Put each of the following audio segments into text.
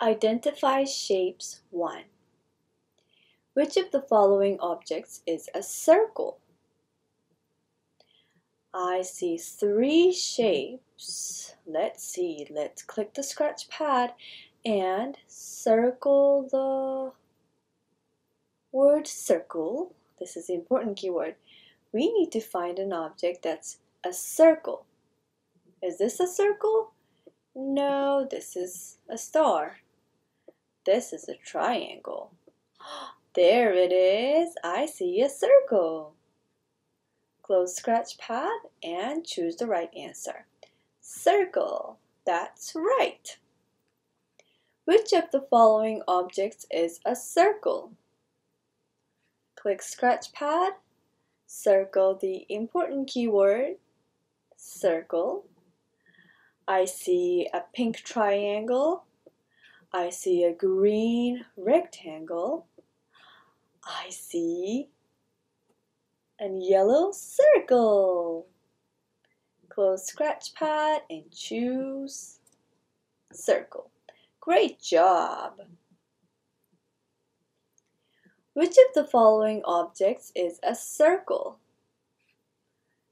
Identify shapes 1. Which of the following objects is a circle? I see three shapes. Let's see. Let's click the scratch pad and circle the word circle. This is the important keyword. We need to find an object that's a circle. Is this a circle? No, this is a star. This is a triangle. There it is. I see a circle. Close scratch pad and choose the right answer. Circle. That's right. Which of the following objects is a circle? Click scratch pad. Circle the important keyword. Circle. I see a pink triangle I see a green rectangle. I see a yellow circle. Close scratch pad and choose circle. Great job! Which of the following objects is a circle?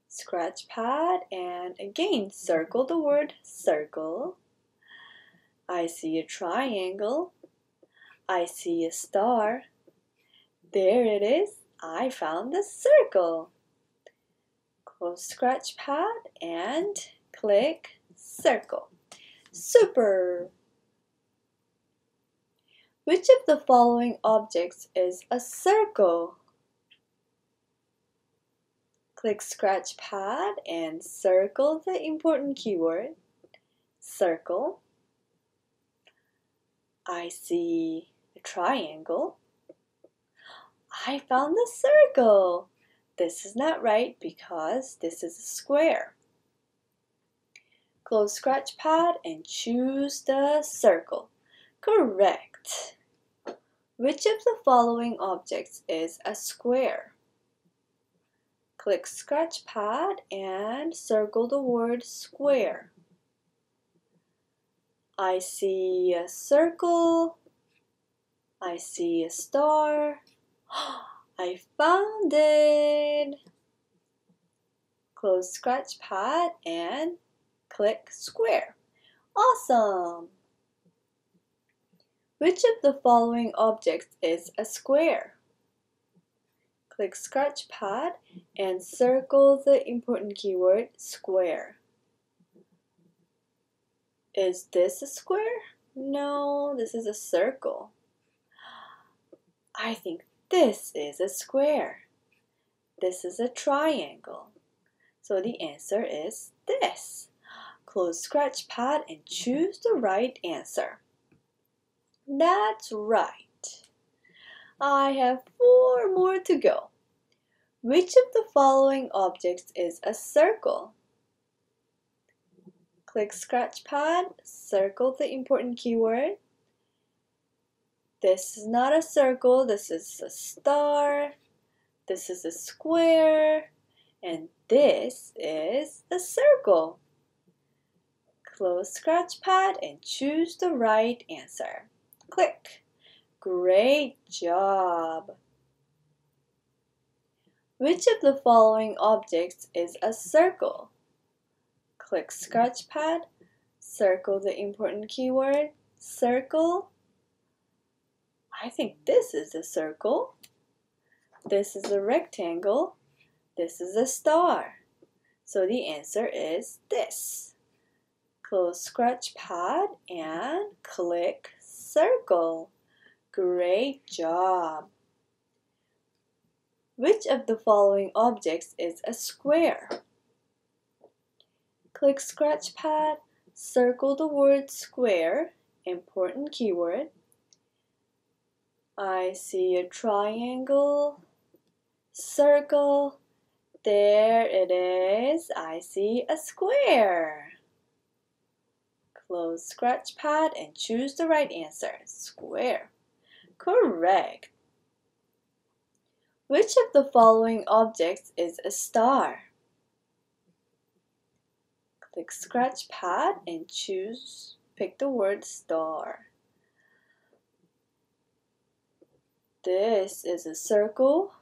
Scratch pad and again circle the word circle. I see a triangle. I see a star. There it is. I found the circle. Close scratch pad and click circle. Super! Which of the following objects is a circle? Click scratch pad and circle the important keyword, circle. I see a triangle. I found the circle. This is not right because this is a square. Close scratch pad and choose the circle. Correct. Which of the following objects is a square? Click scratch pad and circle the word square. I see a circle. I see a star. I found it. Close scratch pad and click square. Awesome! Which of the following objects is a square? Click scratch pad and circle the important keyword square. Is this a square? No, this is a circle. I think this is a square. This is a triangle. So the answer is this. Close scratch pad and choose the right answer. That's right. I have four more to go. Which of the following objects is a circle? Click scratch pad, circle the important keyword. This is not a circle, this is a star. This is a square. And this is a circle. Close scratch pad and choose the right answer. Click. Great job! Which of the following objects is a circle? Click scratch pad, circle the important keyword, circle. I think this is a circle. This is a rectangle. This is a star. So the answer is this. Close scratch pad and click circle. Great job. Which of the following objects is a square? Click scratch pad, circle the word square, important keyword. I see a triangle, circle, there it is. I see a square. Close scratch pad and choose the right answer. Square. Correct. Which of the following objects is a star? Click Scratch Pad and choose, pick the word star. This is a circle.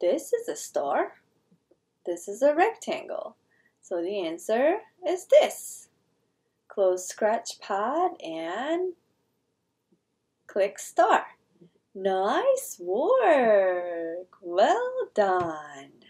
This is a star. This is a rectangle. So the answer is this. Close Scratch Pad and click star. Nice work. Well done.